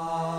Ah.